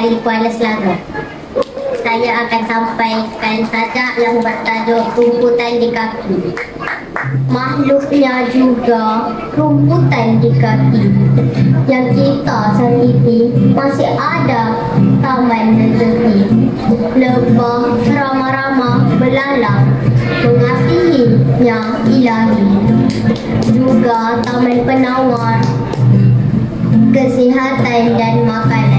dari Kuala Selangor. Saya akan sampaikan sajak yang bertajuk Rumputan di Kaki. Makhluknya juga rumputan di kaki. Yang kita sendiri masih ada taman rezeki. Lebah ramah-ramah belalang mengasihinya ilahi. Juga taman penawar kesihatan dan makanan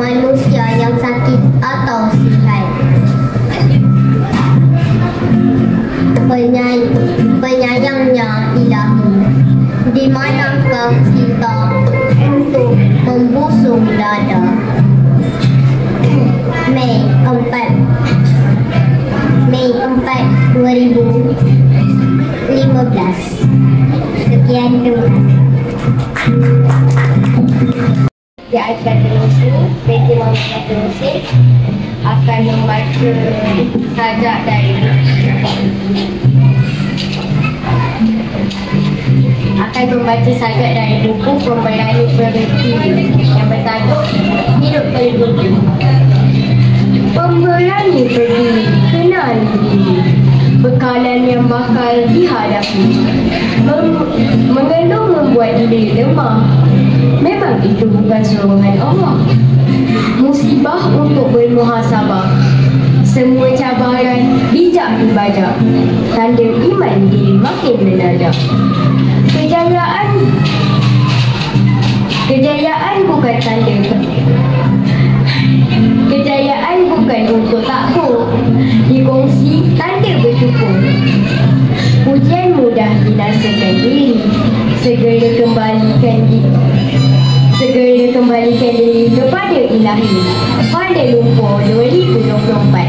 manusia yang sakit atau sihat. Penyay penyayangnya ilahi. Di manakah kita untuk membusung dada? Mei 4 Mei 4 2015 Sekian terima kasih. Di akan Terusi, PT Malaysia Terusi akan membaca sajak dari akan membaca sajak dari buku pembelani berhenti yang bertajuk Hidup Berbudi. Pembelani berdiri kenal bekalan yang bakal dihadapi. Mem- mengeluh membuat diri lemah bukan suruhan Allah. Musibah untuk bermuhasabah. Semua cabaran bijak dibajak. Tanda iman diri makin menadak kejayaan kejayaan bukan tanda kejayaan bukan untuk takut. Dikongsi tanda bersyukur. Pujian mudah binasakan diri. Segera kembalikan diri Kembalikan diri kepada ilahi. Pada lumpur 2024